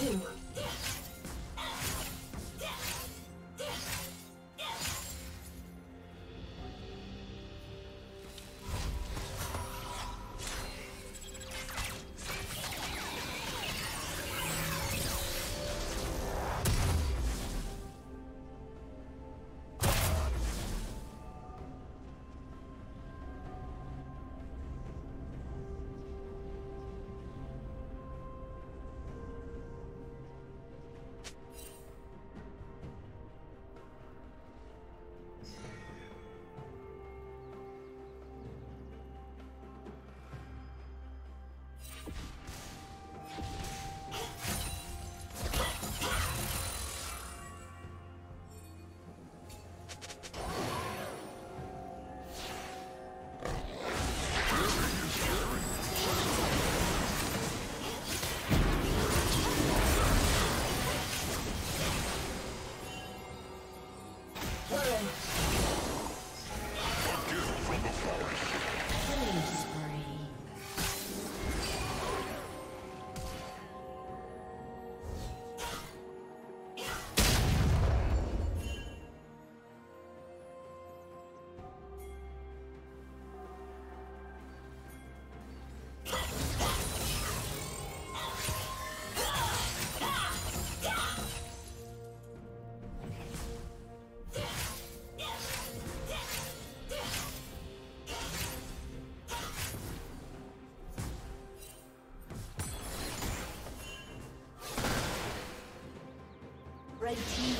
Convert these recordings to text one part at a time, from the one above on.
Two. Red team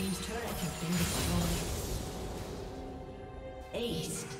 team's turret has been destroyed. Aced.